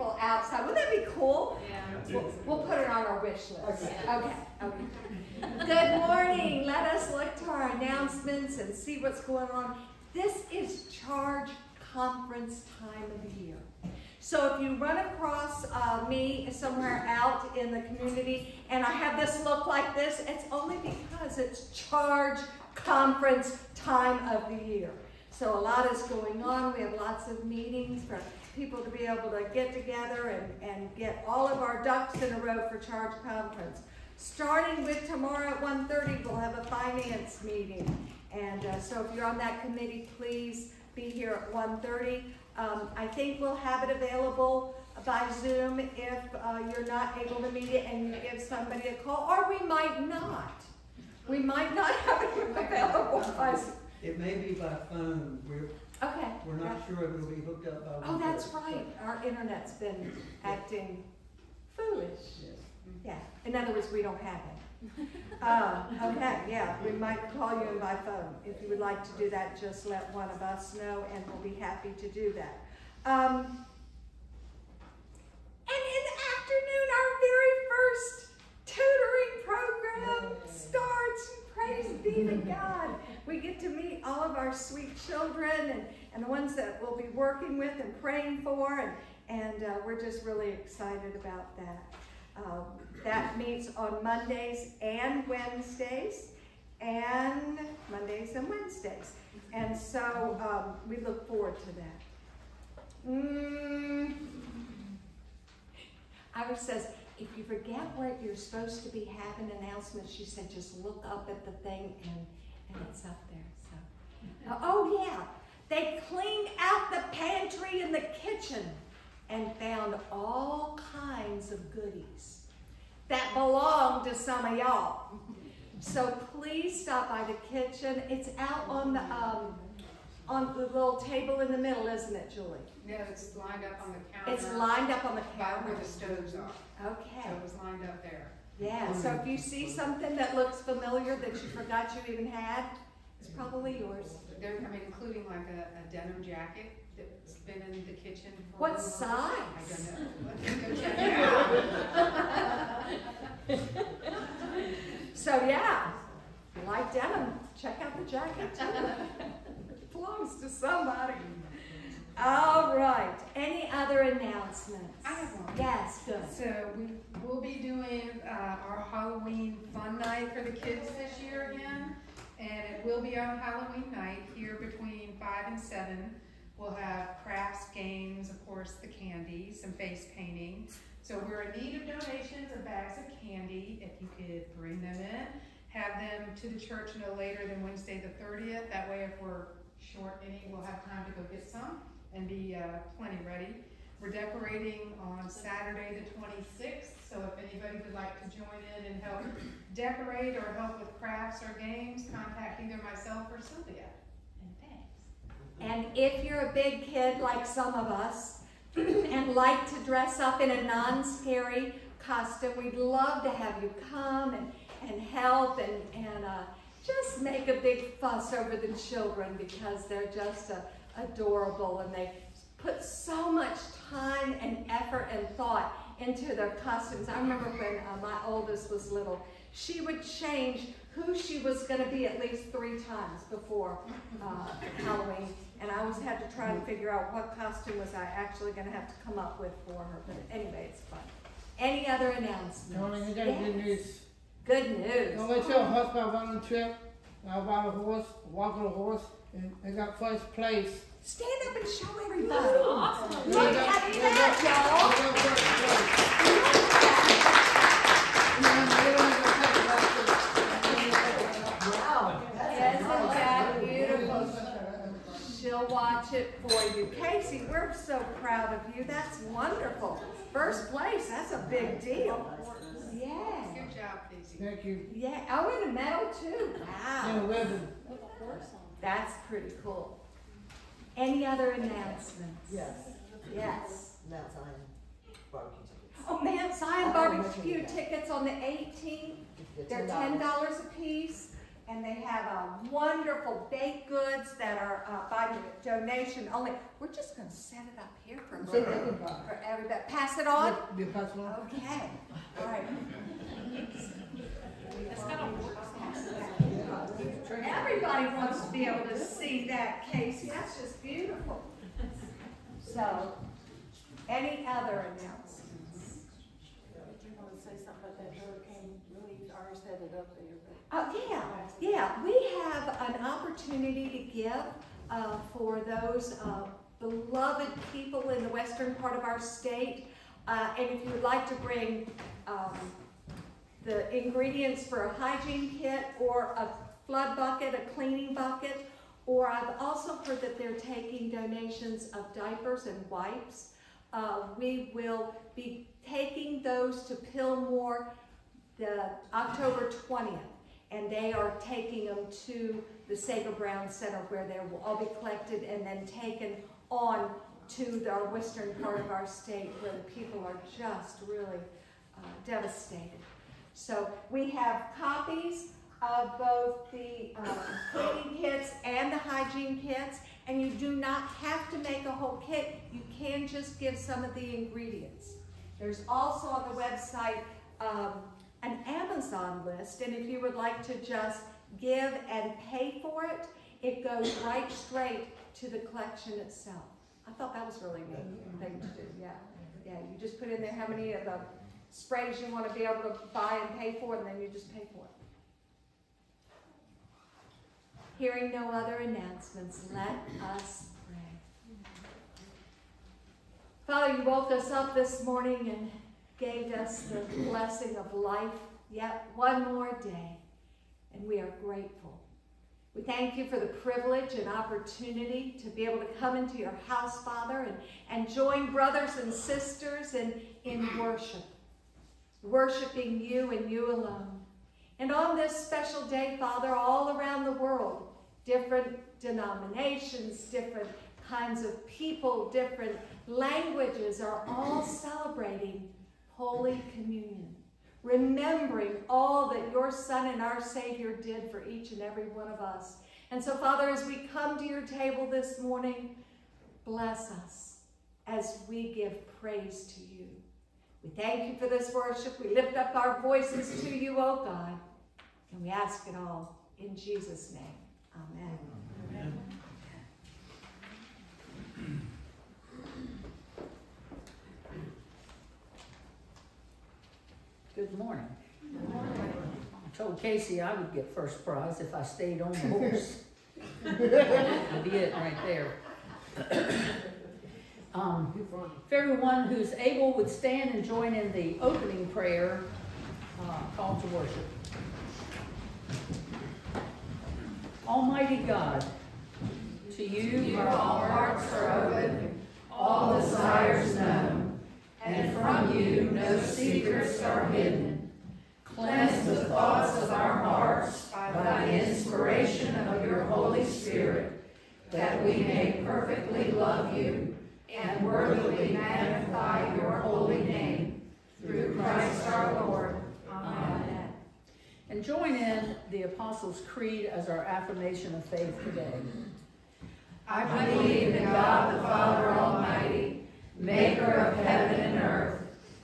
beautiful outside. Wouldn't that be cool? Yeah. We'll, we'll put it on our wish list. Okay, okay. Good morning. Let us look to our announcements and see what's going on. This is charge conference time of the year. So if you run across uh, me somewhere out in the community and I have this look like this, it's only because it's charge conference time of the year. So a lot is going on. We have lots of meetings for people to be able to get together and, and get all of our ducks in a row for charge conference. Starting with tomorrow at 1.30, we'll have a finance meeting. And uh, so if you're on that committee, please be here at 1.30. Um, I think we'll have it available by Zoom if uh, you're not able to meet it and you give somebody a call, or we might not. We might not have it available by Zoom. It may be by phone, we're, Okay. we're not sure if it'll be hooked up by. Oh, that's right. Our internet's been acting foolish. Yes. Yeah. In other words, we don't have it. Um, okay, yeah, we might call you in by phone. If you would like to do that, just let one of us know and we'll be happy to do that. Um, and in the afternoon, our very first tutoring program starts. Praise be to God. We get to meet all of our sweet children and, and the ones that we'll be working with and praying for, and, and uh, we're just really excited about that. Um, that meets on Mondays and Wednesdays, and Mondays and Wednesdays. And so um, we look forward to that. Mm. Iris says, if you forget what you're supposed to be having announcements, she said, just look up at the thing and, and it's up there. So, oh yeah, they cleaned out the pantry and the kitchen and found all kinds of goodies that belong to some of y'all. So please stop by the kitchen. It's out on the um, on the little table in the middle, isn't it, Julie? Yeah, it's lined up on the counter. It's lined up on the By counter. where the stoves are. Okay. So it was lined up there. Yeah. So if you see something that looks familiar that you forgot you even had, it's probably yours. They're, I mean, including like a, a denim jacket that's been in the kitchen for. What size? I don't know. Let's go check it out. So yeah, you like denim, check out the jacket. It Belongs to somebody. All right, any other announcements? I have one. Yes, good. So we will be doing uh, our Halloween fun night for the kids this year again. And it will be on Halloween night here between five and seven. We'll have crafts, games, of course, the candy, some face painting. So we're in need of donations of bags of candy. If you could bring them in, have them to the church no later than Wednesday the thirtieth. That way if we're short any, we'll have time to go get some and be uh, plenty ready. We're decorating on Saturday the twenty-sixth, so if anybody would like to join in and help decorate or help with crafts or games, contact either myself or Sylvia. And thanks. And if you're a big kid like some of us and like to dress up in a non-scary costume, we'd love to have you come and, and help and, and uh, just make a big fuss over the children because they're just uh, adorable and they put so much time and effort and thought into their costumes. I remember when uh, my oldest was little, she would change who she was going to be at least three times before uh, Halloween. And I always had to try and figure out what costume was I actually going to have to come up with for her. But anyway, it's fun. Any other announcements? Tony, you got good news. Good news. Don't let your husband run a trip, ride a horse, walk on a horse, and they got first place. Stand up and show everybody. Awesome. Look at that, y'all. They got first place. Man, they don't even think about Wow. Isn't that beautiful? She'll watch it for you. Casey, we're so proud of you. That's wonderful. First place, that's a big deal. Yeah. Good job, Casey. Thank you. Yeah. Oh, and a medal too. And a Wow. ribbon. That's pretty cool. Any other announcements? Yes. Yes. Mount Zion barbecue tickets. Oh, Mount Zion I don't know what barbecue tickets on the eighteenth. They're They're ten dollars a piece, and they have a wonderful baked goods that are, uh, by donation only. We're just gonna set it up here for, So they can for everybody. Pass it on? Be passed on. Okay, all right. Everybody wants to be able to see that, Casey, that's just beautiful. So, any other announcements? Did you wanna say something about that hurricane relief, ours had it up there. Oh, yeah, yeah, we have an opportunity to give, uh, for those, uh, beloved people in the western part of our state. Uh, and if you would like to bring, um, the ingredients for a hygiene kit or a flood bucket, a cleaning bucket, or I've also heard that they're taking donations of diapers and wipes. Uh, we will be taking those to Pilmoor the October twentieth, and they are taking them to the Sager Brown Center where they will all be collected and then taken on to the western part of our state where the people are just really uh, devastated. So we have copies of both the um, cleaning kits and the hygiene kits, and you do not have to make a whole kit. You can just give some of the ingredients. There's also on the website um, an Amazon list, and if you would like to just give and pay for it, it goes right straight to the collection itself. I thought that was really neat thing to do, yeah. Yeah, you just put in there how many of the sprays you want to be able to buy and pay for, and then you just pay for it. Hearing no other announcements, let us pray. Father, you woke us up this morning and gave us the blessing of life yet one more day, and we are grateful. We thank you for the privilege and opportunity to be able to come into your house, Father, and, and join brothers and sisters in, in worship, worshiping you and you alone. And on this special day, Father, all around the world, different denominations, different kinds of people, different languages are all celebrating Holy Communion, remembering all that your Son and our Savior did for each and every one of us. And so, Father, as we come to your table this morning, bless us as we give praise to you. We thank you for this worship. We lift up our voices to you, O God, and we ask it all in Jesus' name. Amen. Good morning. I told Casey I would get first prize if I stayed on the horse. That'd be it right there. Um, Be if everyone who's able would stand and join in the opening prayer, uh, call to worship. Almighty God, to you all hearts are open, all desires known, and from you no secrets are hidden. Cleanse the thoughts of our hearts by the inspiration of your Holy Spirit, that we may perfectly love you and worthily magnify your holy name, through Christ our Lord. And join in the Apostles' Creed as our affirmation of faith today. I believe in God the Father Almighty, maker of heaven and earth,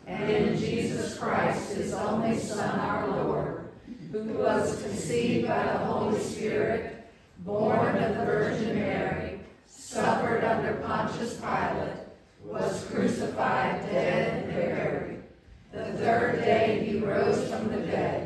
and in Jesus Christ, his only Son, our Lord, who was conceived by the Holy Spirit, born of the Virgin Mary, suffered under Pontius Pilate, was crucified, dead, and buried. The third day he rose from the dead.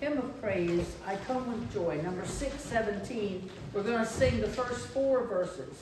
hymn of praise, I Come With Joy, number 617. We're going to sing the first four verses.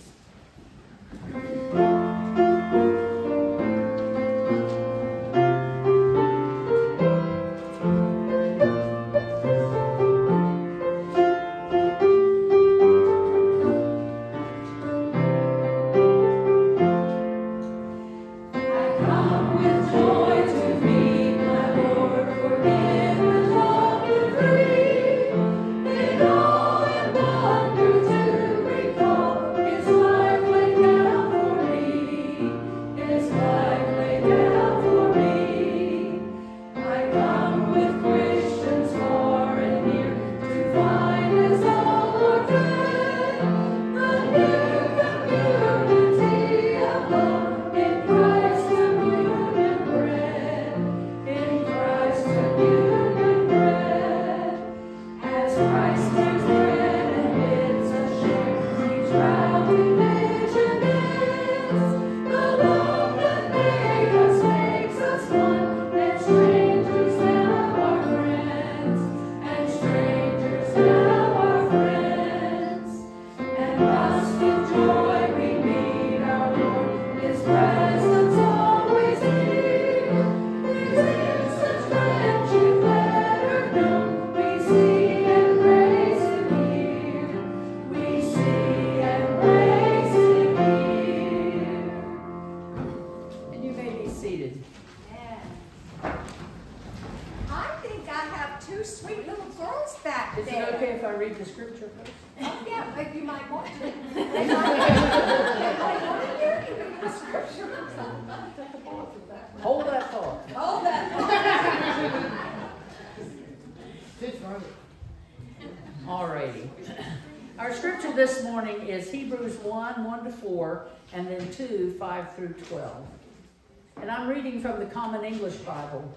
From the Common English Bible.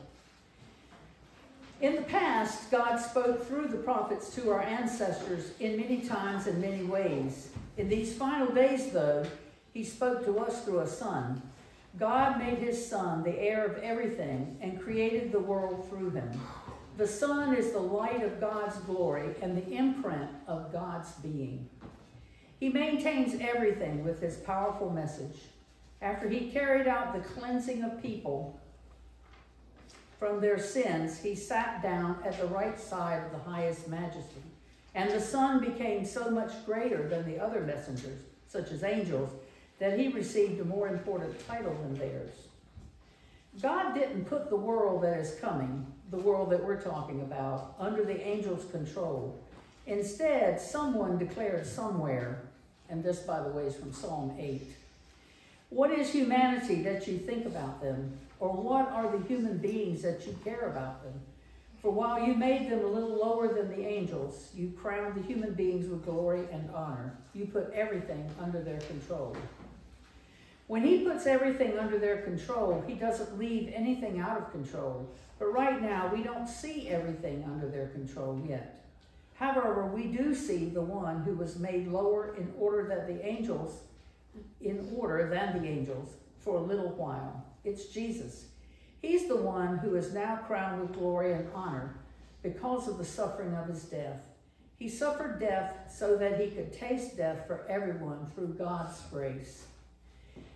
In the past, God spoke through the prophets to our ancestors in many times and many ways. In these final days, though, He spoke to us through a Son. God made His Son the heir of everything and created the world through Him. The Son is the light of God's glory and the imprint of God's being. He maintains everything with his powerful message. After he carried out the cleansing of people from their sins, he sat down at the right side of the highest majesty. And the Son became so much greater than the other messengers, such as angels, that he received a more important title than theirs. God didn't put the world that is coming, the world that we're talking about, under the angels' control. Instead, someone declared somewhere, and this, by the way, is from Psalm 8. What is humanity that you think about them? Or what are the human beings that you care about them? For while you made them a little lower than the angels, you crowned the human beings with glory and honor. You put everything under their control. When he puts everything under their control, he doesn't leave anything out of control. But right now, we don't see everything under their control yet. However, we do see the one who was made lower in order that the angels, in order than the angels, for a little while. It's Jesus. He's the one who is now crowned with glory and honor because of the suffering of his death. He suffered death so that he could taste death for everyone through God's grace.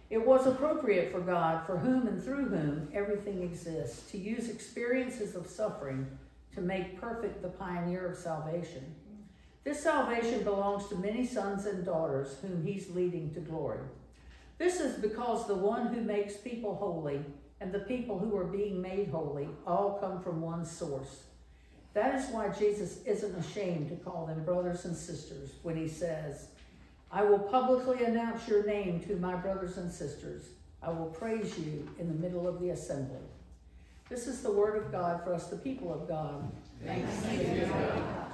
It was appropriate for God, for whom and through whom everything exists, to use experiences of suffering to make perfect the pioneer of salvation. This salvation belongs to many sons and daughters whom he's leading to glory. This is because the one who makes people holy and the people who are being made holy all come from one source. That is why Jesus isn't ashamed to call them brothers and sisters when he says, I will publicly announce your name to my brothers and sisters. I will praise you in the middle of the assembly. This is the word of God for us, the people of God. Thanks be to God.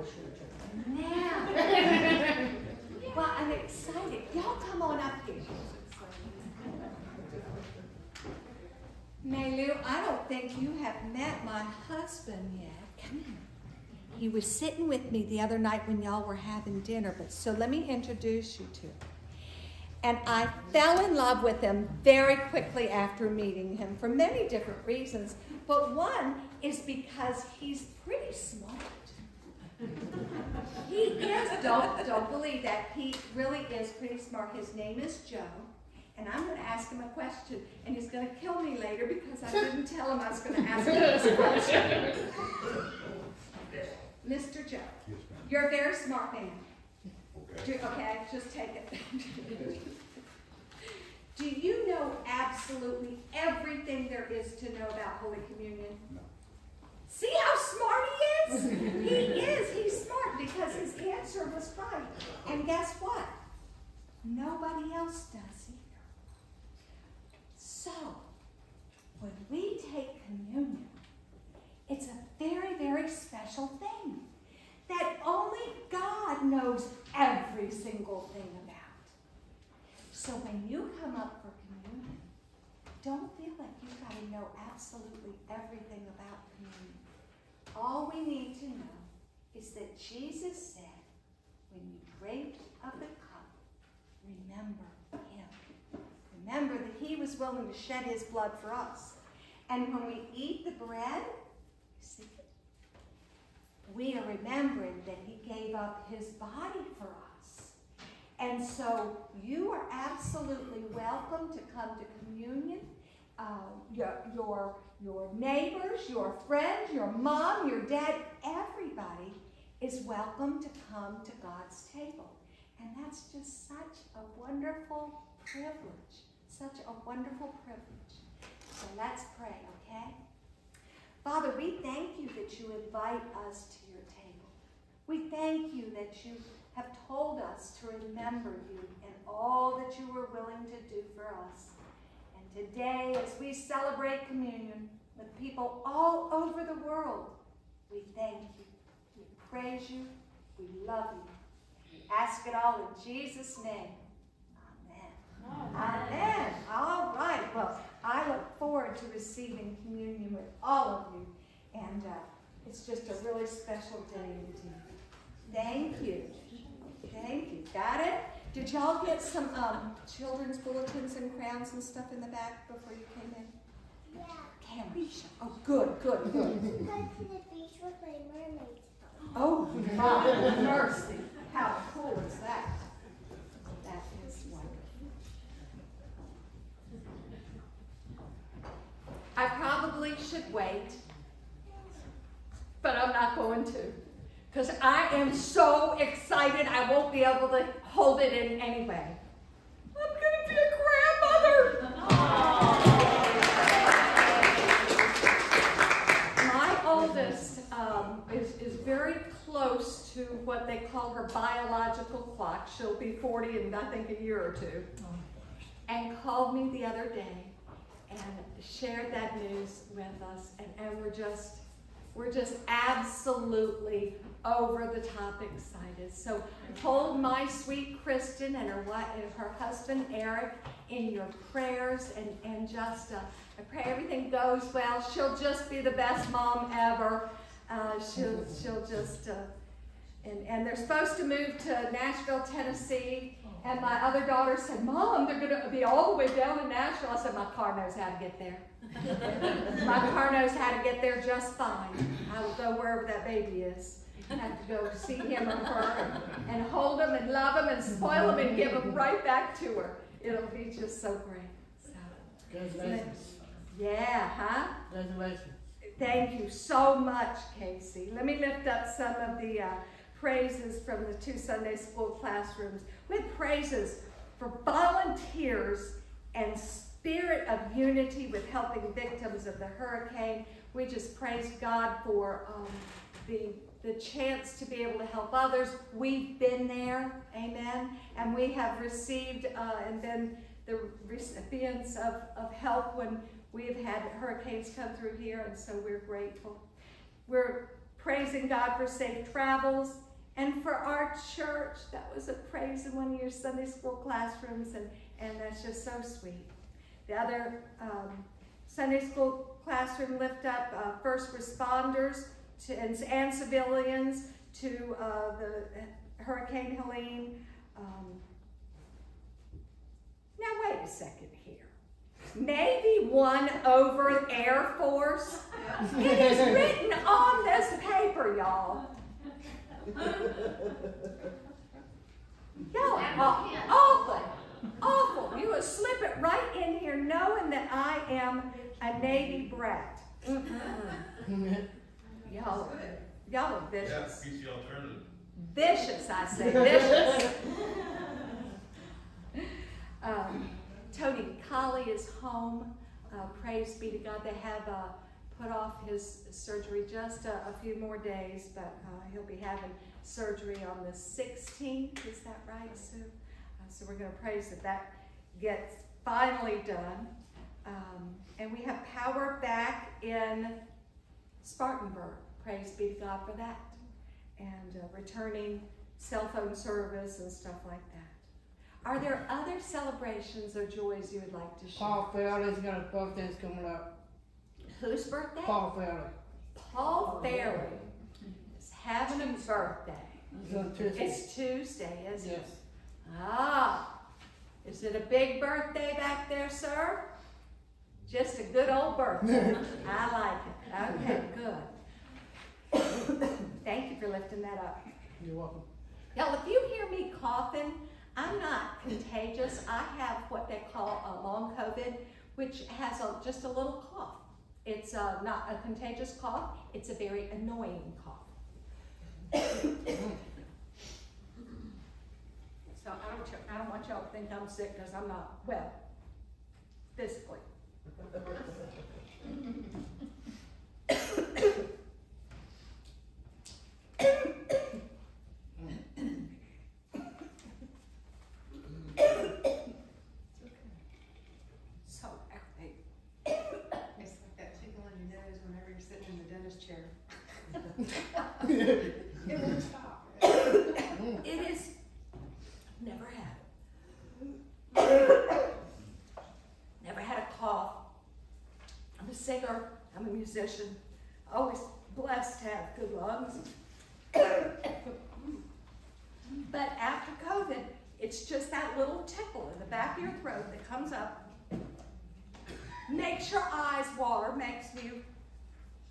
It's. Now. Well, I'm excited. Y'all come on up here. Maylou, I don't think you have met my husband yet. Come here. He was sitting with me the other night when y'all were having dinner, but so let me introduce you to him. And I fell in love with him very quickly after meeting him for many different reasons. But one is because he's pretty smart. He is, don't, don't believe that. He really is pretty smart. His name is Joe. And I'm going to ask him a question, and he's going to kill me later because I didn't tell him I was going to ask him this question. Mr. Joe, you're a very smart man. Do, okay, just take it. Do you know absolutely everything there is to know about Holy Communion? No. See how smart he is? he is. He's smart because his answer was right. And guess what? Nobody else does either. So, when we take communion, it's a very, very special thing that only God knows every single thing about. So when you come up for communion, don't feel like you've got to know absolutely everything about communion. All we need to know is that Jesus said, when you drink of the cup, remember him. Remember that he was willing to shed his blood for us. And when we eat the bread, see, we are remembering that he gave up his body for us. And so you are absolutely welcome to come to communion. Uh, your, your, your neighbors, your friends, your mom, your dad, everybody is welcome to come to God's table. And that's just such a wonderful privilege. Such a wonderful privilege. So let's pray, okay? Father, we thank you that you invite us to your table. We thank you that you have told us to remember you and all that you were willing to do for us. Today, as we celebrate communion with people all over the world, we thank you. We praise you. We love you. We ask it all in Jesus' name. Amen. Amen. All right. Well, I look forward to receiving communion with all of you. And uh, it's just a really special day indeed. Thank you. Thank you. Got it? Did y'all get some um, children's bulletins and crowns and stuff in the back before you came in? Yeah, Can we? Oh, good, good, good. I went to the beach with my mermaids. Oh, my mercy. How cool is that? That is wonderful. I probably should wait, but I'm not going to. Because I am so excited I won't be able to hold it in anyway. I'm going to be a grandmother. My oldest um, is, is very close to what they call her biological clock. She'll be 40 in, I think, a year or two. And called me the other day and shared that news with us. And, and we're just, we're just absolutely over the top excited. So hold my sweet Kristen and her, and her husband Eric in your prayers and, and just, uh, I pray everything goes well. She'll just be the best mom ever. Uh, she'll, she'll just, uh, and, and they're supposed to move to Nashville, Tennessee. And my other daughter said, Mom, they're going to be all the way down in Nashville. I said, My car knows how to get there. my car knows how to get there just fine. I will go wherever that baby is. Have to go see him or her and, and hold him and love him and spoil him and give him right back to her. It'll be just so great. So, Congratulations. yeah, huh? Congratulations. Thank you so much, Casey. Let me lift up some of the uh, praises from the two Sunday school classrooms. With praises for volunteers and spirit of unity with helping victims of the hurricane. We just praise God for um, the the chance to be able to help others. We've been there, amen, and we have received uh, and been the recipients of, of help when we've had hurricanes come through here, and so we're grateful. We're praising God for safe travels and for our church. That was a praise in one of your Sunday school classrooms, and, and that's just so sweet. The other um, Sunday school classroom lift up uh, first responders to, and, and civilians to uh, the Hurricane Helene. Um, now, wait a second here. Navy one over Air Force. It is written on this paper, y'all. Y'all are awful, awful. You would slip it right in here knowing that I am a Navy brat. Mm-mm. Y'all, y'all are vicious. beats the alternative. Vicious, I say, vicious. um, Tony Colley is home. Uh, praise be to God. They have uh, put off his surgery just a, a few more days, but uh, he'll be having surgery on the 16th. Is that right, Sue? Uh, so we're going to praise that that gets finally done. Um, and we have power back in Spartanburg. Praise be to God for that. And uh, returning cell phone service and stuff like that. Are there other celebrations or joys you would like to share? Paul Fairley's got a birthday coming up. Whose birthday? Paul Fairley. Paul Fairley is having a birthday. It's on Tuesday. It's Tuesday, isn't it? Yes. Ah, Is it a big birthday back there, sir? Just a good old birthday. I like it. Okay, good. Thank you for lifting that up. You're welcome. Now, if you hear me coughing, I'm not contagious. I have what they call a long COVID, which has a, just a little cough. It's uh, not a contagious cough, it's a very annoying cough. So I don't, I don't want y'all to think I'm sick because I'm not, well, physically. So aggravating. It's like that tickle in your nose whenever you're sitting in the dentist chair. It won't stop. It is, never had it. Never had a cough. I'm a singer, I'm a musician, always blessed to have good lungs. But after COVID, it's just that little tickle in the back of your throat that comes up, makes your eyes water, makes you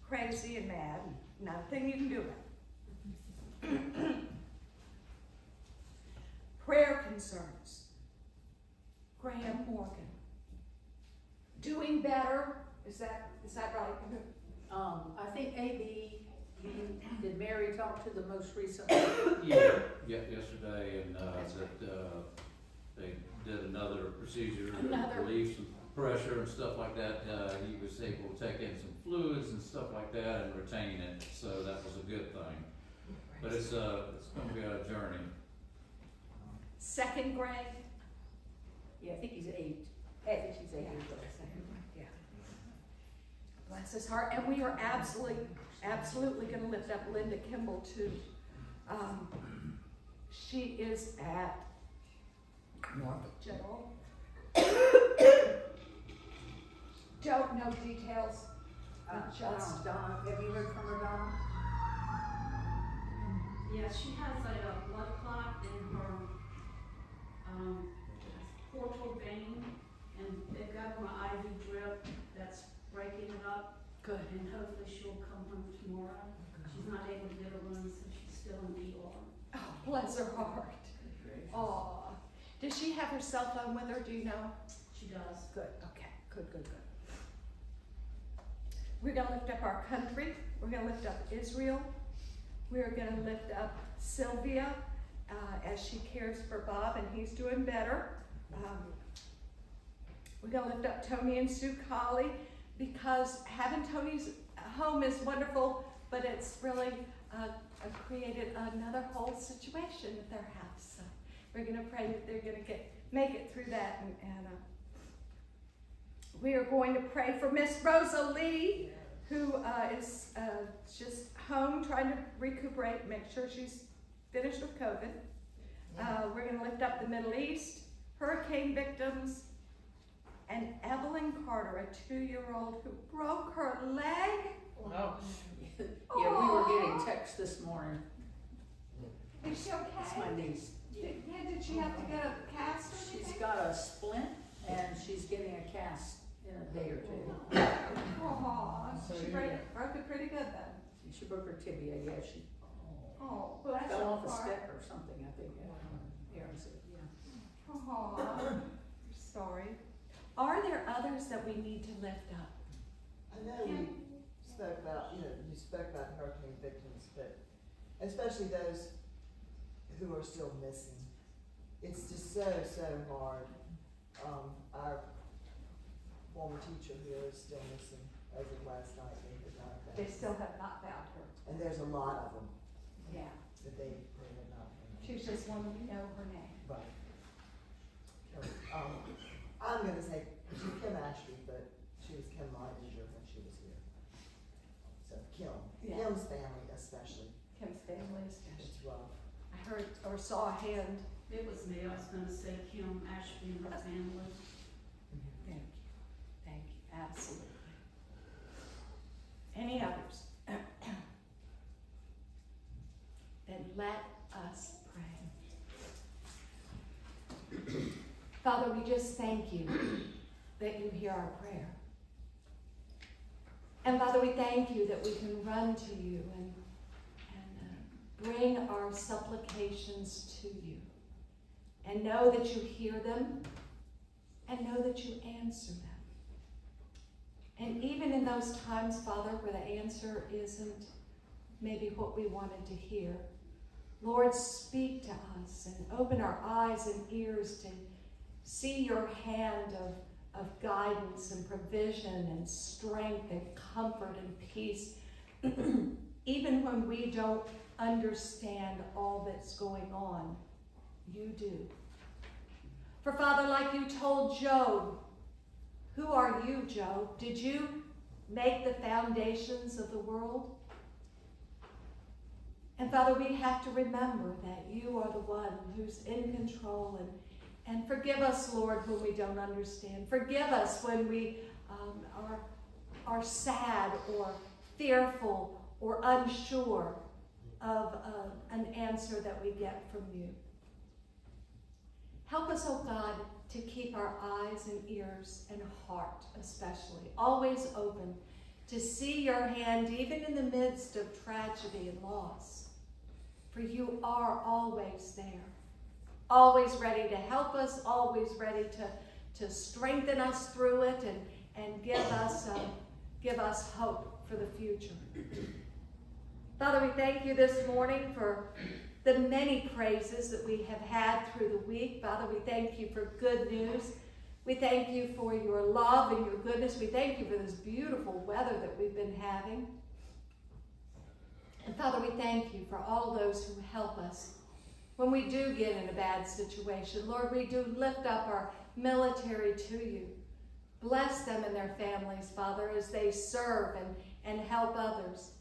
crazy and mad, nothing you can do about it. Prayer concerns. Graham Morgan. Doing better, is that, is that right? Um, I think AB, you- did Mary talk to the most recent? Yeah, yeah, yesterday, and, uh, that, uh, they did another procedure to Another- relieve some pressure and stuff like that. Uh, he was able to take in some fluids and stuff like that and retain it, so that was a good thing. But it's, uh, it's gonna be a journey. Second grade? Yeah, I think he's eight. I think she's eight years old. Yeah. Bless his heart, and we are absolutely, absolutely gonna lift up Linda Kimball too. Um, she is at Norfolk General. Don't know details, Uh, Just- have you heard from her, Donna? Yeah, she has like a blood clot in her, um, portal vein, and they've got her an IV drip that's breaking it up, good. and hopefully she'll come home tomorrow. She's not able to get a room, so she's still in ER. Oh, bless her heart. Aw. Does she have her cell phone with her, do you know? She does. Good, okay, good, good, good. We're gonna lift up our country, we're gonna lift up Israel, we're gonna lift up Sylvia, uh, as she cares for Bob and he's doing better. Um, We're gonna lift up Tony and Sue Colley, because having Tony's home is wonderful, but it's really, uh, uh, created another whole situation at their house, so we're gonna pray that they're gonna get, make it through that and, and, uh, we are going to pray for Miss Rosa Lee, who uh, is uh, just home trying to recuperate, make sure she's finished with COVID. Uh, we're going to lift up the Middle East, hurricane victims, and Evelyn Carter, a two-year-old who broke her leg. Oh. Yeah, we were getting texts this morning. Is she okay? It's my niece. Did, yeah, did she have to get a cast or She's anything? got a splint and she's getting a cast in a day or two. Aw, she broke, broke it pretty good then. She broke her tibia, yeah, she Oh, bless her fell off a heart. step or something, I think. Aaron said, yeah. Aw, sorry. Are there others that we need to lift up? I know we spoke about, you know, you spoke about hurricane victims, but especially those who are still missing. It's just so, so hard. Um, our former teacher here is still missing as of last night, they did not They still have not found her. And there's a lot of them Yeah. that they, they have not found. She's just one we know her name. Right. So, Um, I'm gonna say, she's Kim Ashby, but she was Kim Leininger when she was here. So Kim, Yeah. Kim's family especially, Kim's family is it's rough. I heard or saw a hand. It was me, I was gonna say Kim Ashby and her family. Thank you. Thank you. Absolutely. Any others? Then let us pray. Father, we just thank you that you hear our prayer. And Father, we thank you that we can run to you and, and uh, bring our supplications to you and know that you hear them and know that you answer them. And even in those times, Father, where the answer isn't maybe what we wanted to hear, Lord, speak to us and open our eyes and ears to see your hand of, of guidance and provision and strength and comfort and peace, even when we don't understand all that's going on. You do. For Father, like you told Job, who are you, Job? Did you make the foundations of the world? And Father, we have to remember that you are the one who's in control and and forgive us, Lord, when we don't understand. Forgive us when we um, are, are sad or fearful or unsure of uh, an answer that we get from you. Help us, oh God, to keep our eyes and ears and heart, especially, always open to see your hand even in the midst of tragedy and loss. For you are always there always ready to help us, always ready to, to strengthen us through it and, and give, us, uh, give us hope for the future. Father, we thank you this morning for the many praises that we have had through the week. Father, we thank you for good news. We thank you for your love and your goodness. We thank you for this beautiful weather that we've been having. And Father, we thank you for all those who help us when we do get in a bad situation. Lord, we do lift up our military to you. Bless them and their families, Father, as they serve and, and help others.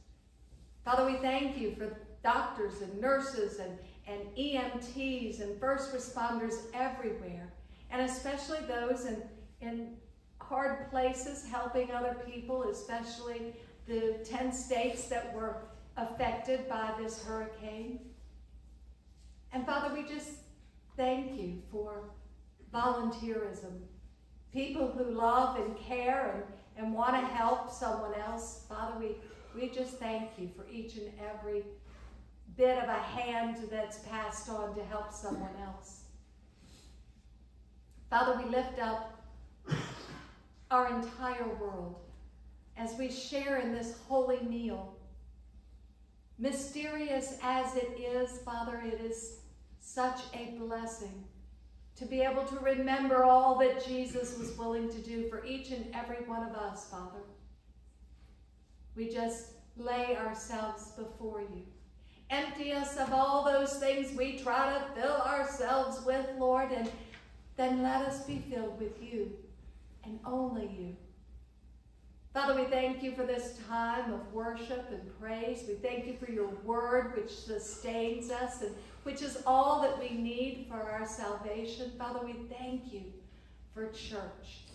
Father, we thank you for doctors and nurses and, and EMTs and first responders everywhere, and especially those in, in hard places helping other people, especially the 10 states that were affected by this hurricane. And Father, we just thank you for volunteerism. People who love and care and, and want to help someone else. Father, we, we just thank you for each and every bit of a hand that's passed on to help someone else. Father, we lift up our entire world as we share in this holy meal. Mysterious as it is, Father, it is such a blessing to be able to remember all that Jesus was willing to do for each and every one of us, Father. We just lay ourselves before you. Empty us of all those things we try to fill ourselves with, Lord, and then let us be filled with you and only you. Father, we thank you for this time of worship and praise. We thank you for your word, which sustains us and which is all that we need for our salvation. Father, we thank you for church.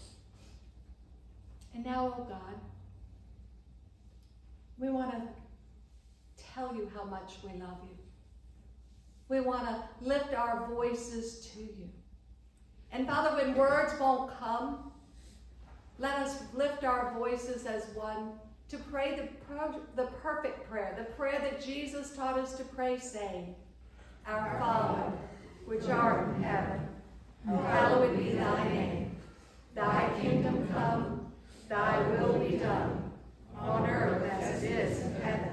And now, oh God, we want to tell you how much we love you. We want to lift our voices to you. And Father, when words won't come, let us lift our voices as one to pray the, the perfect prayer, the prayer that Jesus taught us to pray, saying, Our Father, which art in heaven, hallowed be thy name. Thy kingdom come, thy will be done, on earth as it is in heaven.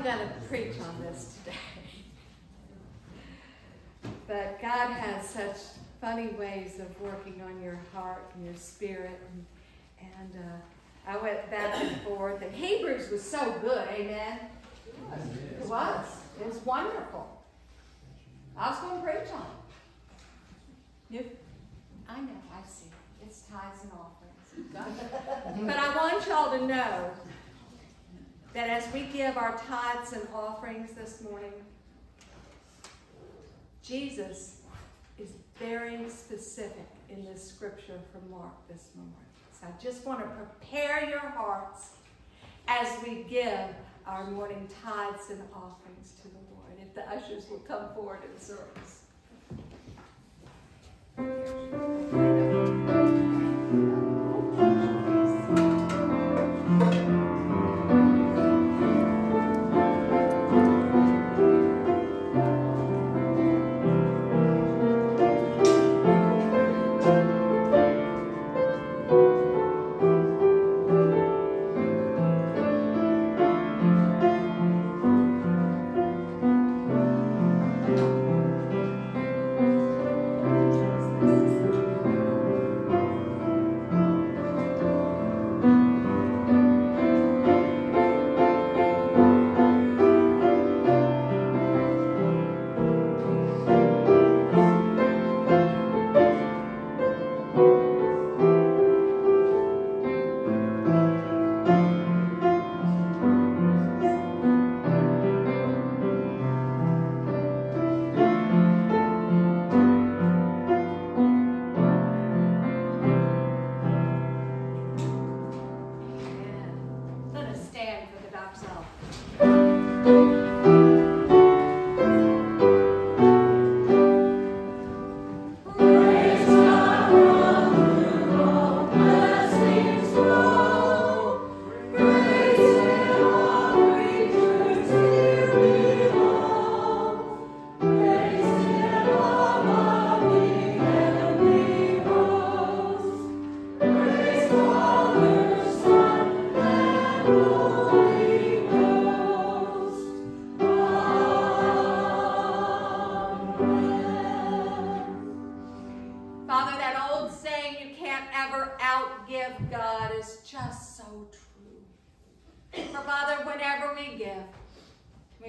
I wasn't gonna preach on this today. But God has such funny ways of working on your heart and your spirit. And, and uh, I went back and forth. And Hebrews was so good, amen? It was. It was wonderful. I was going to preach on it. I know, I see. It's tithes and offerings. but I want y'all to know that as we give our tithes and offerings this morning, Jesus is very specific in this scripture from Mark this morning. So I just want to prepare your hearts as we give our morning tithes and offerings to the Lord. If the ushers will come forward in service.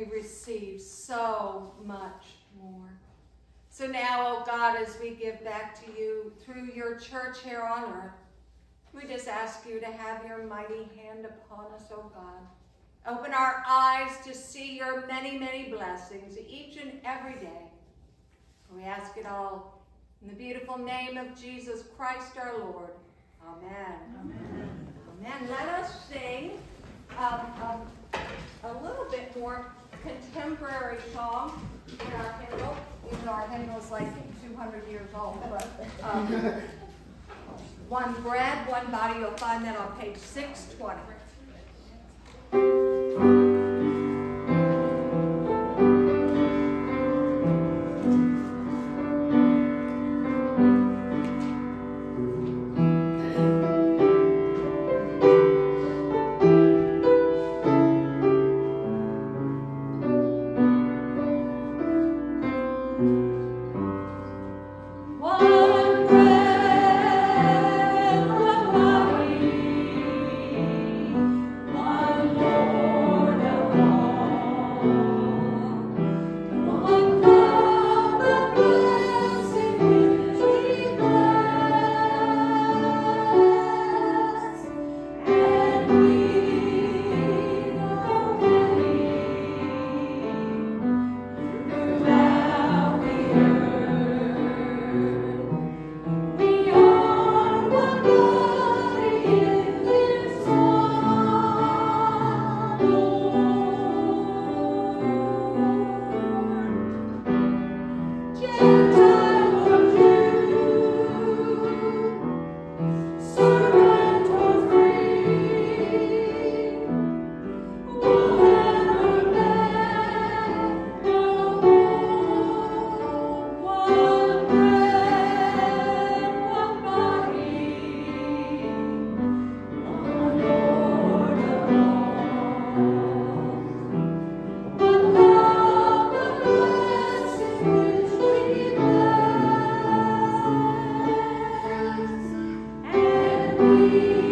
We receive so much more. So now, oh God, as we give back to you through your church here on earth, we just ask you to have your mighty hand upon us, oh God. Open our eyes to see your many, many blessings each and every day. We ask it all in the beautiful name of Jesus Christ our Lord. Amen. Amen. Amen. Let us sing um, um, a little bit more contemporary song in our hymnal, even though our is like 200 years old. But, um, one bread, one body, you'll find that on page 620. you.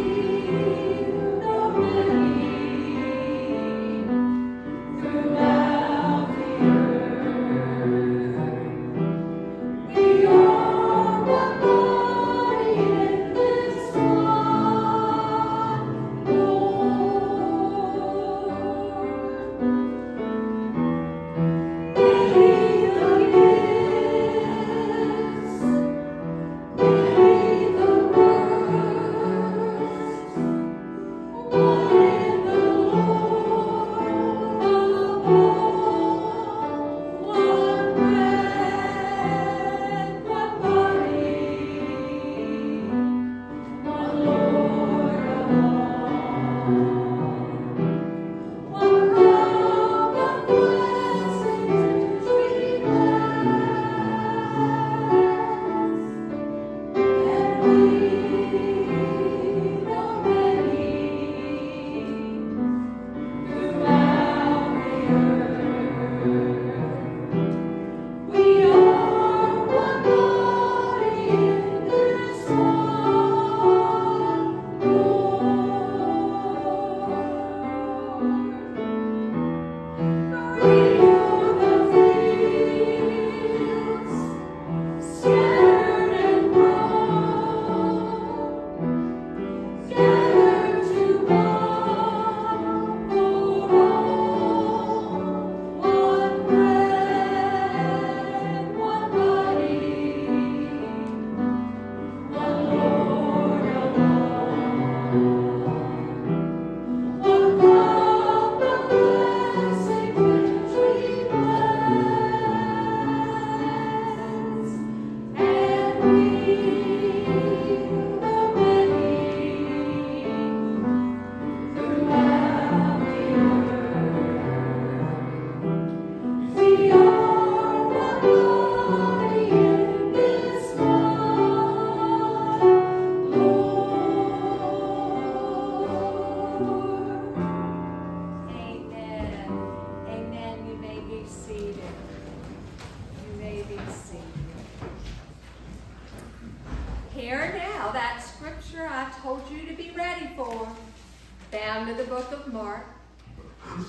down to the book of Mark,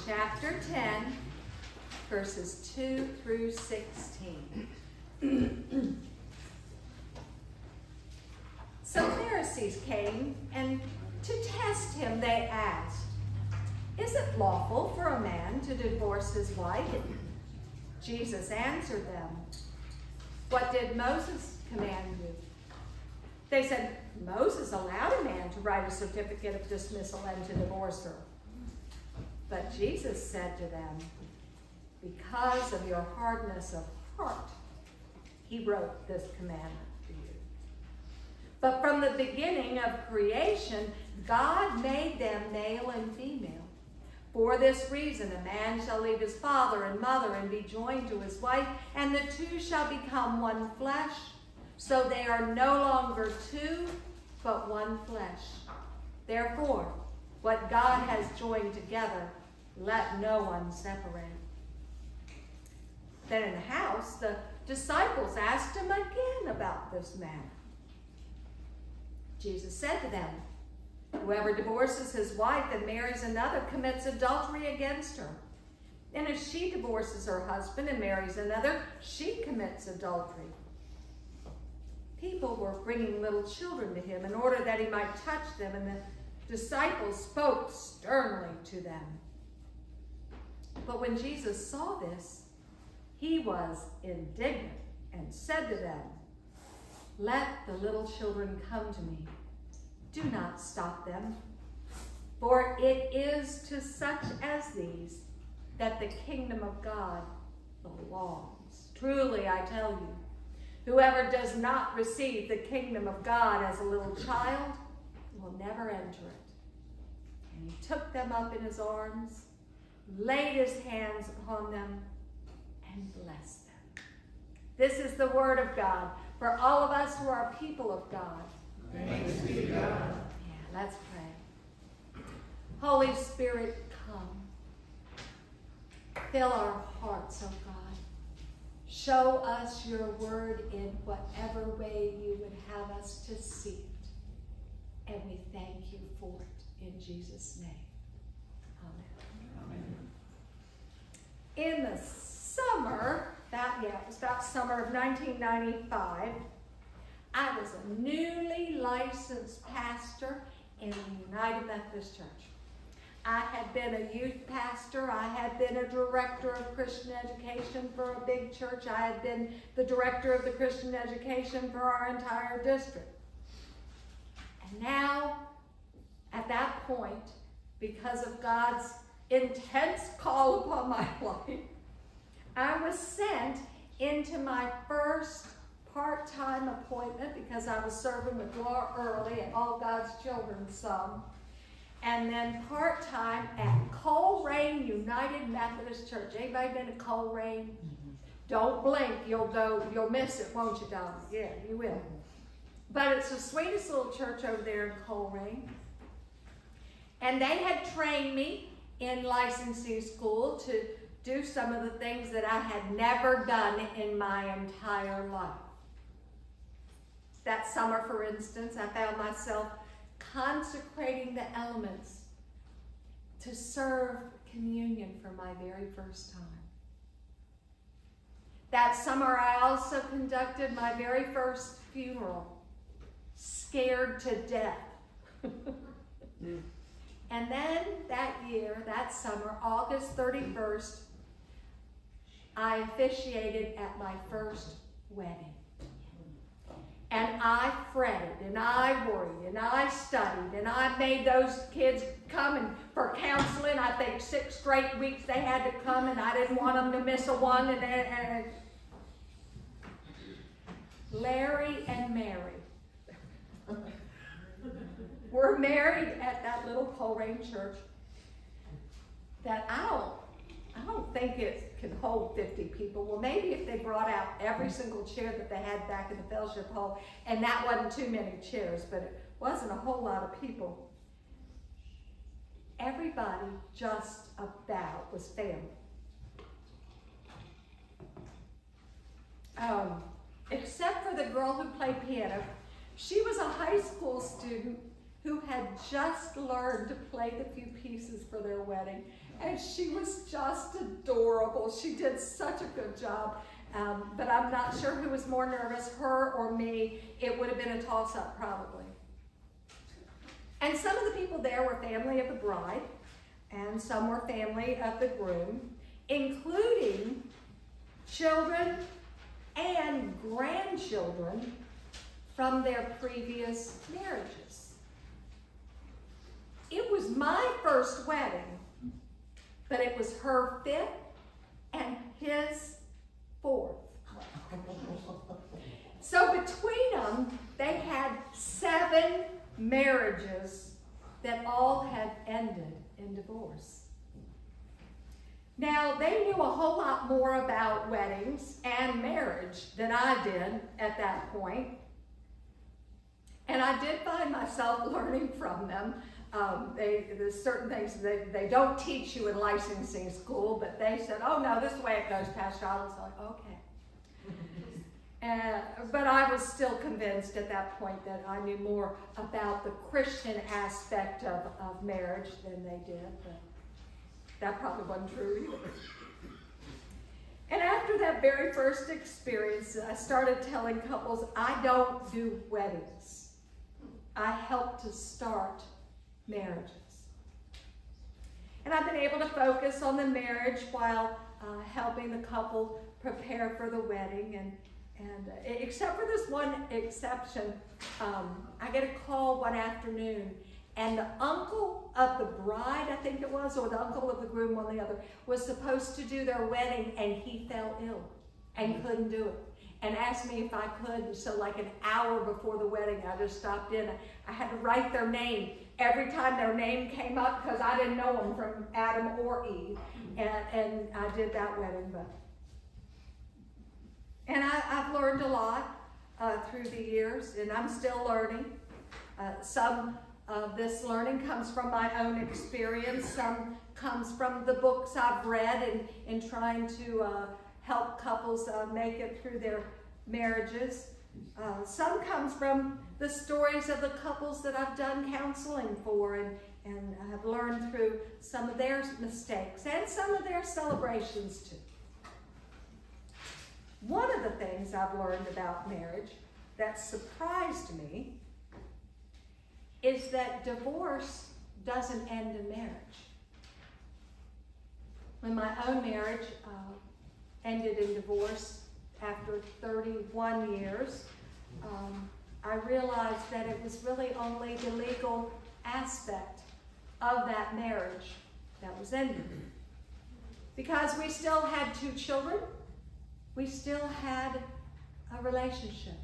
chapter 10, verses 2 through 16. Some Pharisees came, and to test him they asked, Is it lawful for a man to divorce his wife? Jesus answered them, What did Moses command you? They said, Moses allowed a man to write a certificate of dismissal and to divorce her. But Jesus said to them, because of your hardness of heart, he wrote this commandment to you. But from the beginning of creation, God made them male and female. For this reason, a man shall leave his father and mother and be joined to his wife, and the two shall become one flesh. So they are no longer two, but one flesh. Therefore, what God has joined together, let no one separate. Then in the house, the disciples asked him again about this matter. Jesus said to them, Whoever divorces his wife and marries another commits adultery against her. And if she divorces her husband and marries another, she commits adultery. People were bringing little children to him in order that he might touch them, and the disciples spoke sternly to them. But when Jesus saw this, he was indignant and said to them, Let the little children come to me. Do not stop them, for it is to such as these that the kingdom of God belongs. Truly, I tell you, whoever does not receive the kingdom of God as a little child will never enter it. And he took them up in his arms, laid his hands upon them, and blessed them. This is the word of God for all of us who are people of God. Thanks be to God. Yeah, let's pray. Holy Spirit, come. Fill our hearts, oh God. Show us your word in whatever way you would have us to see it. And we thank you for it in Jesus' name. Amen. In the summer, that yeah, it was about summer of 1995, I was a newly licensed pastor in the United Methodist Church. I had been a youth pastor. I had been a director of Christian education for a big church. I had been the director of the Christian education for our entire district. And now, at that point, because of God's intense call upon my life, I was sent into my first part-time appointment because I was serving with Laura Early at All God's Children some. And then part-time at Colerain United Methodist Church. Anybody been to Colerain? Don't blink, you'll go, you'll miss it, won't you, Donna? Yeah, you will. But it's the sweetest little church over there in Colerain. And they had trained me in licensing school to do some of the things that I had never done in my entire life. That summer, for instance, I found myself consecrating the elements to serve communion for my very first time. That summer, I also conducted my very first funeral, scared to death. And then that year, that summer, August 31st, I officiated at my first wedding. And I fretted and I worried and I studied and I made those kids come and for counseling. I think six straight weeks they had to come and I didn't want them to miss a one. And, and, and Larry and Mary were married at that little Colerain church that I don't, I don't think it can hold 50 people. Well, maybe if they brought out every single chair that they had back in the fellowship hall, and that wasn't too many chairs, but it wasn't a whole lot of people. Everybody just about was family. Um, except for the girl who played piano. She was a high school student who had just learned to play the few pieces for their wedding. And she was just adorable. She did such a good job. Um, but I'm not sure who was more nervous, her or me. It would have been a toss up, probably. And some of the people there were family of the bride, and some were family of the groom, including children and grandchildren from their previous marriages. It was my first wedding, but it was her fifth and his fourth. so between them, they had seven marriages that all had ended in divorce. Now, they knew a whole lot more about weddings and marriage than I did at that point. And I did find myself learning from them. Um, they, there's certain things they, they don't teach you in licensing school, but they said, oh no, this is the way it goes, Pastor. I was like, okay. And, but I was still convinced at that point that I knew more about the Christian aspect of, of marriage than they did, but that probably wasn't true either. And after that very first experience, I started telling couples, I don't do weddings. I help to start marriages. And I've been able to focus on the marriage while uh, helping the couple prepare for the wedding. And, and uh, except for this one exception, um, I get a call one afternoon and the uncle of the bride, I think it was, or the uncle of the groom, one the other, was supposed to do their wedding and he fell ill and couldn't do it. And asked me if I could. So, like an hour before the wedding, I just stopped in. I had to write their name every time their name came up because I didn't know them from Adam or Eve. And, and I did that wedding. But and I, have learned a lot uh, through the years, and I'm still learning. Uh, some of this learning comes from my own experience. Some comes from the books I've read in, in trying to uh, help couples uh, make it through their marriages. Uh, some comes from the stories of the couples that I've done counseling for and, and have learned through some of their mistakes and some of their celebrations too. One of the things I've learned about marriage that surprised me is that divorce doesn't end in marriage. When my own marriage uh, ended in divorce after 31 years, um, I realized that it was really only the legal aspect of that marriage that was ended. Because we still had two children, we still had a relationship.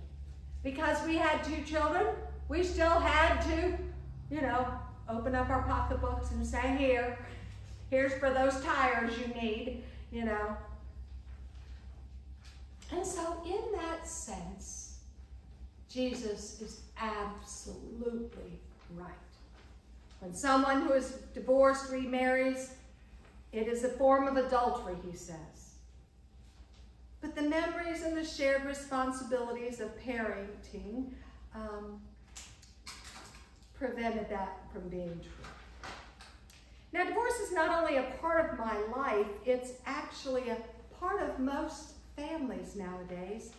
Because we had two children, we still had to, you know, open up our pocketbooks and say, here, here's for those tires you need, you know. And so, in that sense, Jesus is absolutely right. When someone who is divorced remarries, it is a form of adultery, he says. But the memories and the shared responsibilities of parenting um, prevented that from being true. Now, divorce is not only a part of my life, it's actually a part of most families nowadays.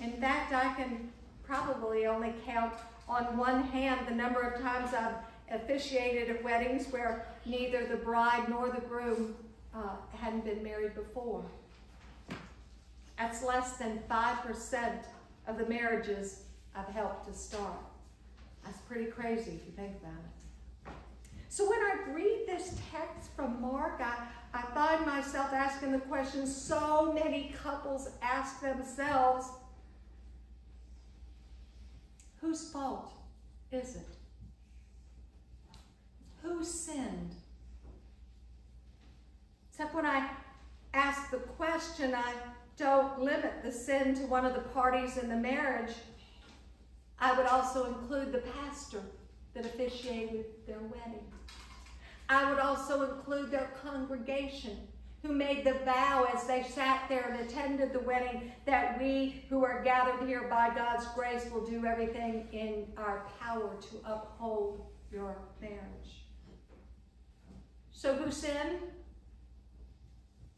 In fact, I can probably only count on one hand the number of times I've officiated at weddings where neither the bride nor the groom uh, hadn't been married before. That's less than 5% of the marriages I've helped to start. That's pretty crazy if you think about it. So when I read this text from Mark, I, I find myself asking the question so many couples ask themselves, whose fault is it? Who sinned? Except when I ask the question, I don't limit the sin to one of the parties in the marriage. I would also include the pastor that officiated their wedding. I would also include their congregation who made the vow as they sat there and attended the wedding that we who are gathered here by God's grace will do everything in our power to uphold your marriage. So who sinned?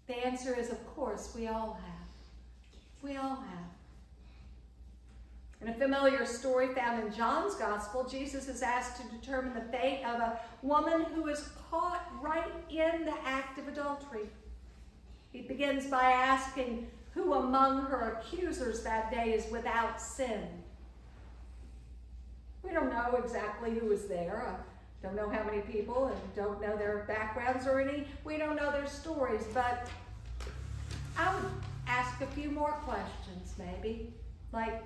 The answer is, of course, we all have. We all have. In a familiar story found in John's Gospel, Jesus is asked to determine the fate of a woman who is caught right in the act of adultery. He begins by asking who among her accusers that day is without sin. We don't know exactly who was there. I don't know how many people and don't know their backgrounds or any. We don't know their stories, but I would ask a few more questions maybe. Like,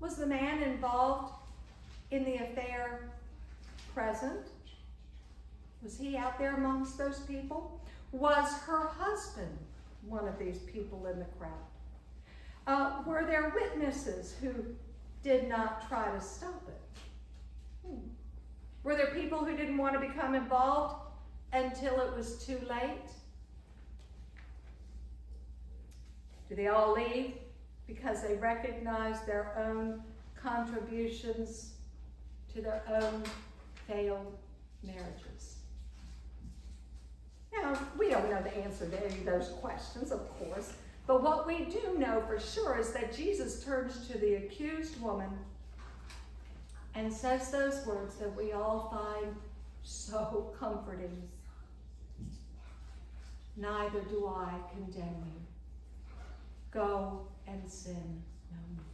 Was the man involved in the affair present? Was he out there amongst those people? Was her husband one of these people in the crowd? Uh, were there witnesses who did not try to stop it? Hmm. Were there people who didn't want to become involved until it was too late? Do they all leave because they recognize their own contributions to their own failed marriages? Now, we don't know the answer to any of those questions, of course, but what we do know for sure is that Jesus turns to the accused woman and says those words that we all find so comforting. Neither do I condemn you. Go and sin no more.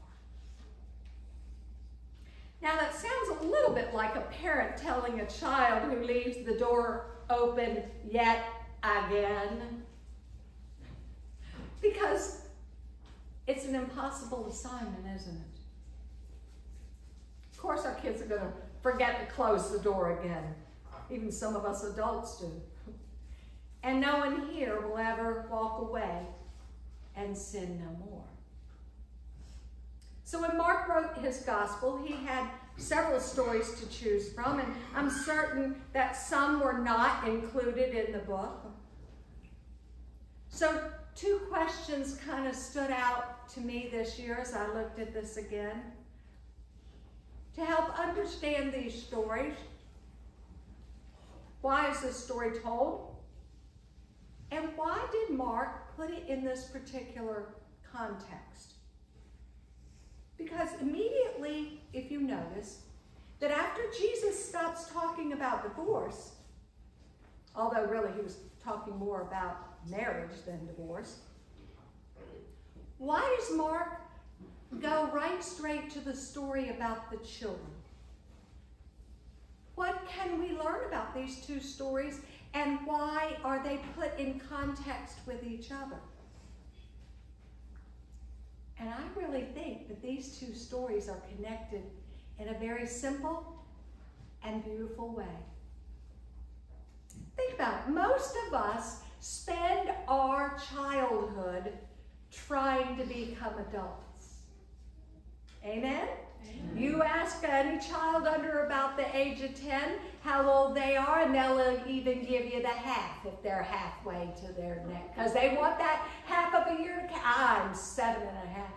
Now that sounds a little bit like a parent telling a child who leaves the door open yet again. Because it's an impossible assignment, isn't it? Of course, our kids are going to forget to close the door again. Even some of us adults do. And no one here will ever walk away and sin no more. So when Mark wrote his gospel, he had several stories to choose from, and I'm certain that some were not included in the book. So two questions kind of stood out to me this year as I looked at this again. To help understand these stories, why is this story told? And why did Mark put it in this particular context? Because immediately, if you notice, that after Jesus stops talking about divorce, although really he was talking more about marriage than divorce, why does Mark go right straight to the story about the children? What can we learn about these two stories and why are they put in context with each other? And I really think that these two stories are connected in a very simple and beautiful way. Think about it. Most of us spend our childhood trying to become adults. Amen? You ask any child under about the age of 10 how old they are, and they'll even give you the half if they're halfway to their neck. Because they want that half of a year. I'm seven and a half.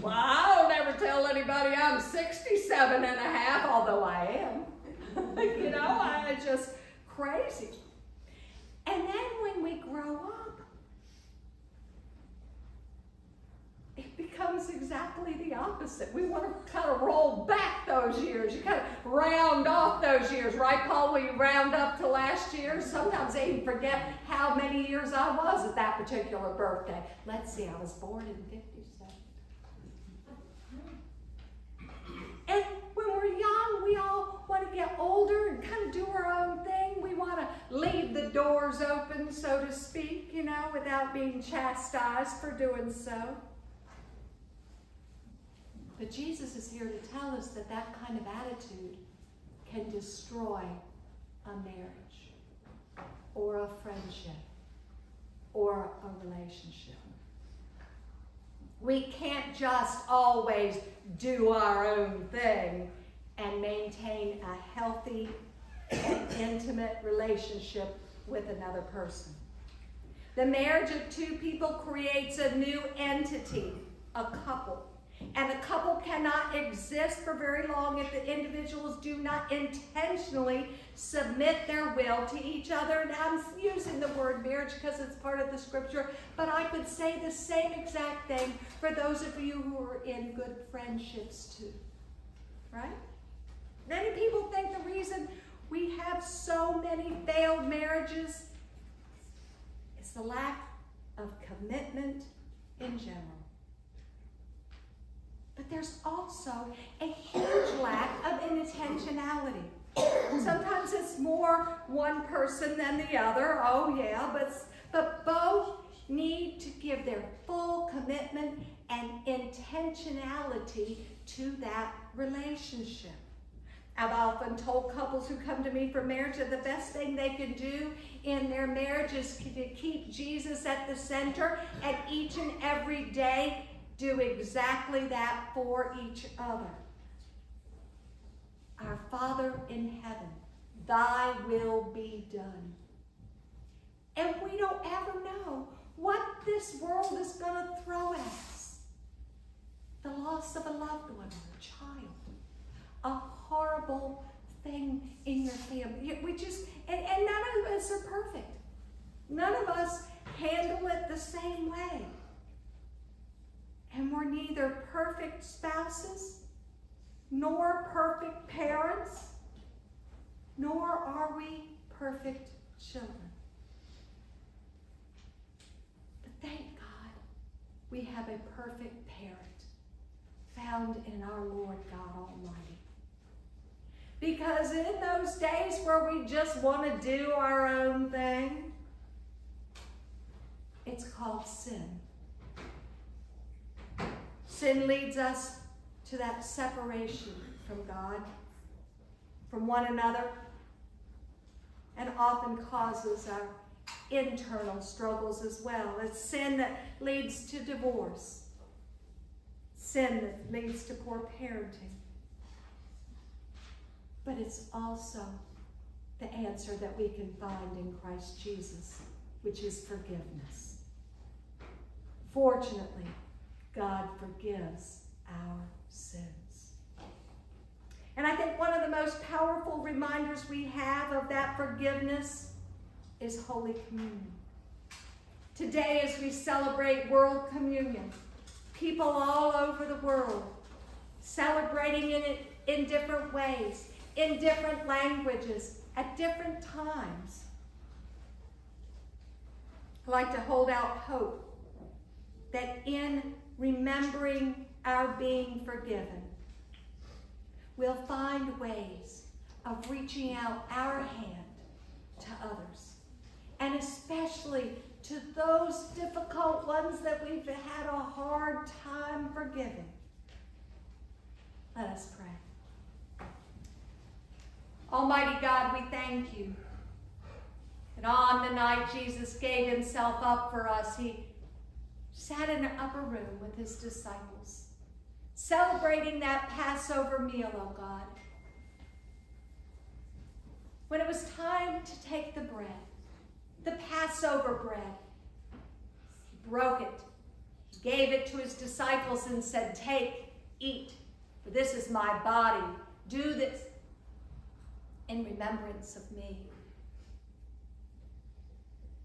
Well, I don't ever tell anybody I'm 67 and a half, although I am. you know, I'm just crazy. And then when we grow up, becomes exactly the opposite. We want to kind of roll back those years. You kind of round off those years, right, Paul? We round up to last year. Sometimes I even forget how many years I was at that particular birthday. Let's see, I was born in 57. And when we're young, we all want to get older and kind of do our own thing. We want to leave the doors open, so to speak, you know, without being chastised for doing so. But Jesus is here to tell us that that kind of attitude can destroy a marriage or a friendship or a relationship. We can't just always do our own thing and maintain a healthy and intimate relationship with another person. The marriage of two people creates a new entity, a couple. And a couple cannot exist for very long if the individuals do not intentionally submit their will to each other. And I'm using the word marriage because it's part of the scripture, but I could say the same exact thing for those of you who are in good friendships too. Right? Many people think the reason we have so many failed marriages is the lack of commitment in general. But there's also a huge lack of intentionality. Sometimes it's more one person than the other. Oh yeah, but but both need to give their full commitment and intentionality to that relationship. I've often told couples who come to me for marriage that the best thing they can do in their marriage is to keep Jesus at the center and each and every day do exactly that for each other. Our Father in heaven, thy will be done. And we don't ever know what this world is going to throw at us. The loss of a loved one or a child, a horrible thing in your family. We just, and, and none of us are perfect. None of us handle it the same way. And we're neither perfect spouses, nor perfect parents, nor are we perfect children. But thank God we have a perfect parent found in our Lord God Almighty. Because in those days where we just want to do our own thing, it's called sin. Sin leads us to that separation from God, from one another, and often causes our internal struggles as well. It's sin that leads to divorce, sin that leads to poor parenting. But it's also the answer that we can find in Christ Jesus, which is forgiveness. Fortunately, God forgives our sins. And I think one of the most powerful reminders we have of that forgiveness is Holy Communion. Today, as we celebrate World Communion, people all over the world celebrating it in different ways, in different languages, at different times. I like to hold out hope that in remembering our being forgiven, we'll find ways of reaching out our hand to others, and especially to those difficult ones that we've had a hard time forgiving. Let us pray. Almighty God, we thank you. And on the night Jesus gave himself up for us, he sat in an upper room with his disciples, celebrating that Passover meal, oh God. When it was time to take the bread, the Passover bread, he broke it, he gave it to his disciples and said, Take, eat, for this is my body. Do this in remembrance of me.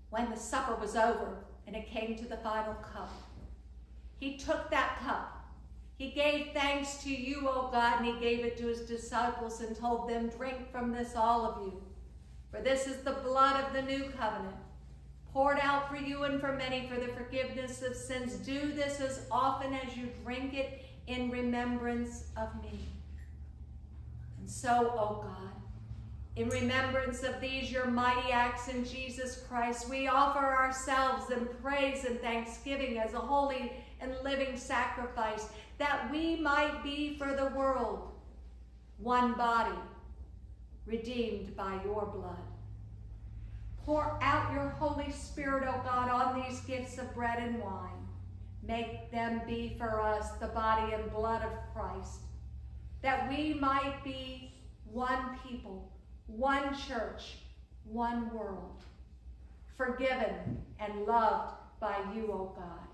When the supper was over, and it came to the final cup. He took that cup. He gave thanks to you, O God, and he gave it to his disciples and told them, Drink from this, all of you. For this is the blood of the new covenant, poured out for you and for many for the forgiveness of sins. Do this as often as you drink it in remembrance of me. And so, O God, in remembrance of these, your mighty acts in Jesus Christ, we offer ourselves in praise and thanksgiving as a holy and living sacrifice, that we might be for the world one body, redeemed by your blood. Pour out your Holy Spirit, O God, on these gifts of bread and wine. Make them be for us the body and blood of Christ, that we might be one people, one church, one world, forgiven and loved by you, O God.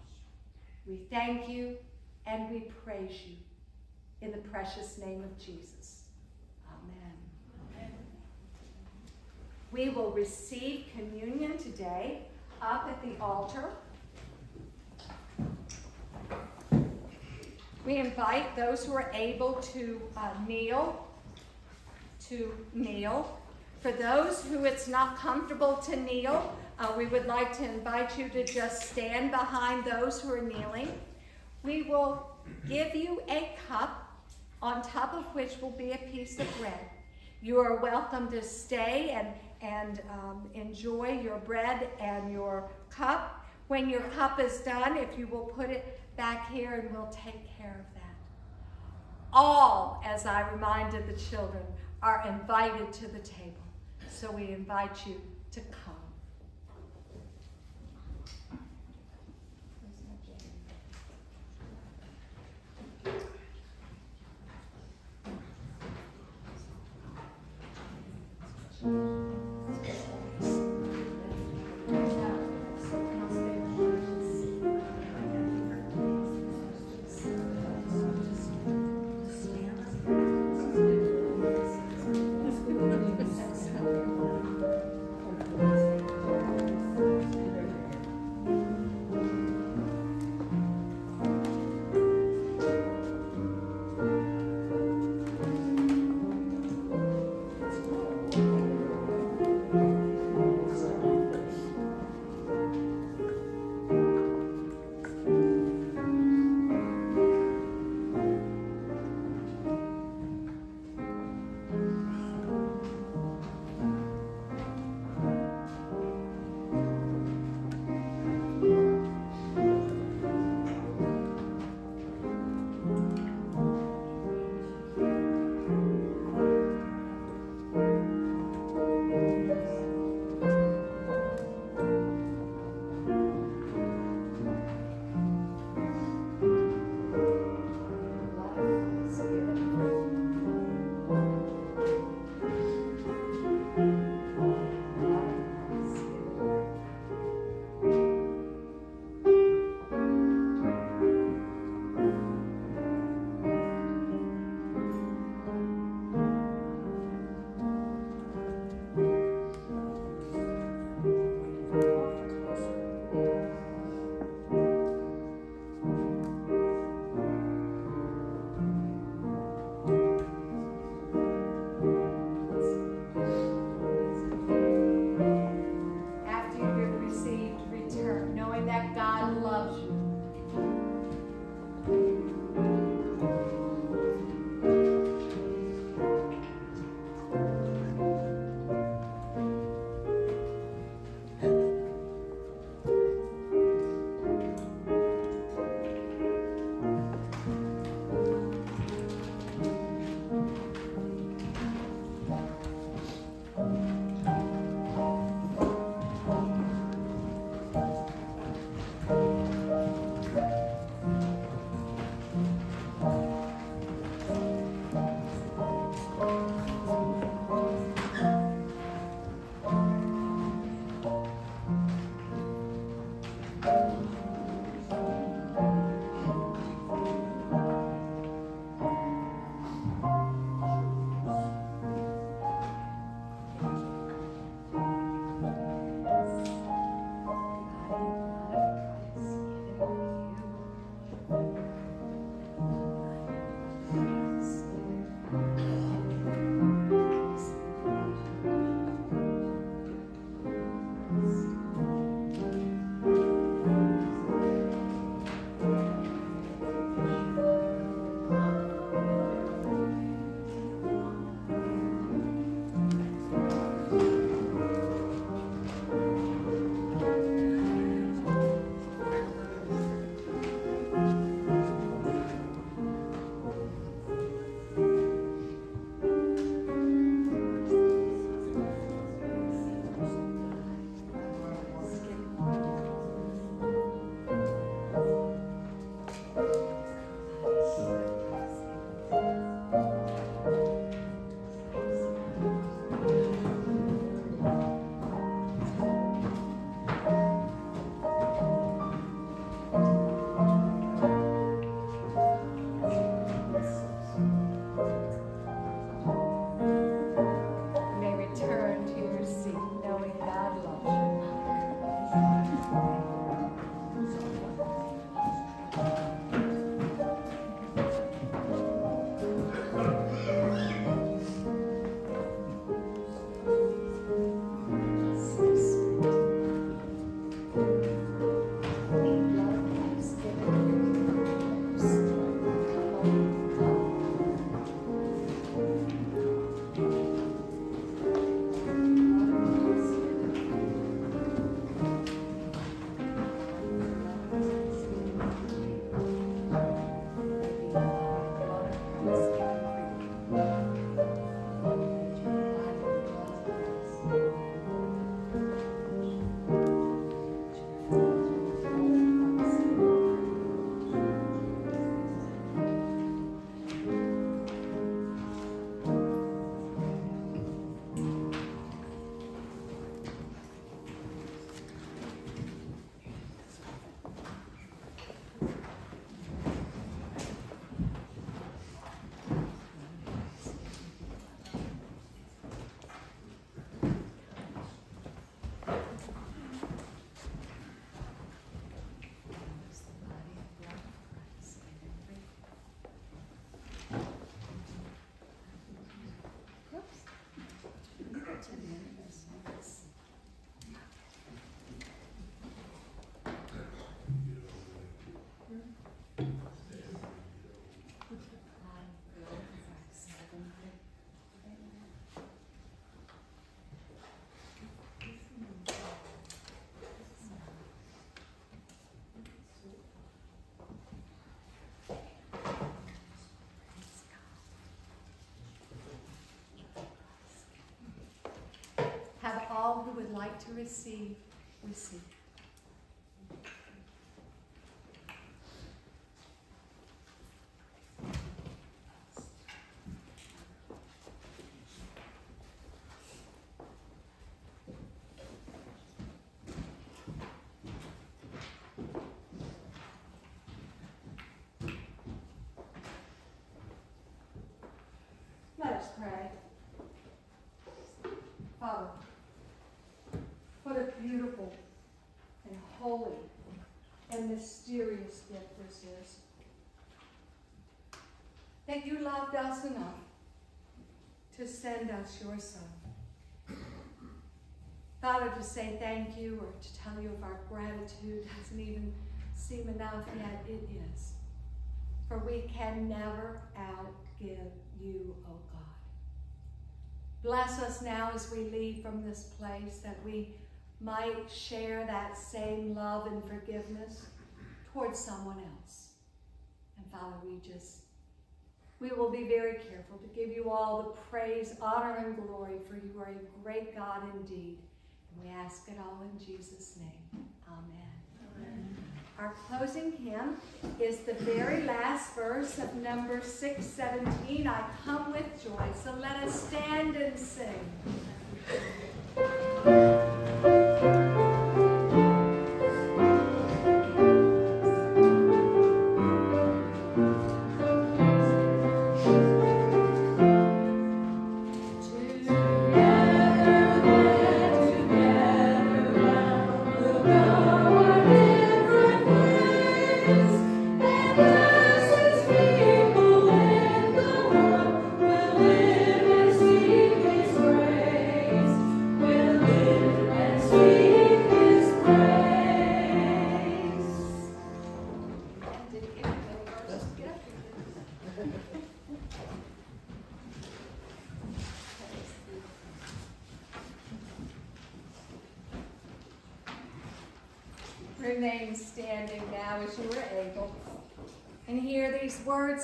We thank you and we praise you in the precious name of Jesus. Amen. Amen. We will receive communion today up at the altar. We invite those who are able to uh, kneel to kneel. For those who it's not comfortable to kneel, uh, we would like to invite you to just stand behind those who are kneeling. We will give you a cup on top of which will be a piece of bread. You are welcome to stay and, and um, enjoy your bread and your cup. When your cup is done, if you will put it back here and we'll take care of that. All, as I reminded the children, are invited to the table. So we invite you to come. Let's go. all who would like to receive, receive. Beautiful and holy and mysterious gift this is. That you loved us enough to send us your Son. Father, to say thank you or to tell you of our gratitude doesn't even seem enough, yet it is. For we can never outgive you, O God. Bless us now as we leave from this place that we might share that same love and forgiveness towards someone else. And Father, we just, we will be very careful to give you all the praise, honor, and glory, for you are a great God indeed. And we ask it all in Jesus' name. Amen. Amen. Our closing hymn is the very last verse of number 617, I Come with Joy. So let us stand and sing.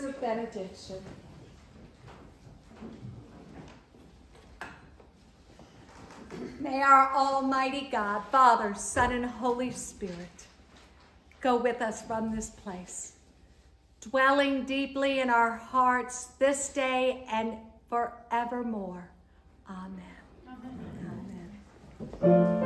Words of benediction. May our Almighty God, Father, Son, and Holy Spirit go with us from this place, dwelling deeply in our hearts this day and forevermore. Amen. Amen. Amen.